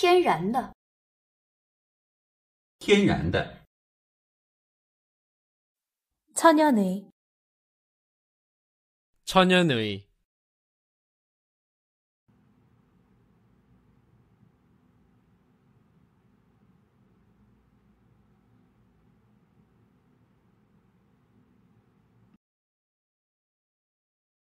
天然的，天然的，천연 의, 천연 의,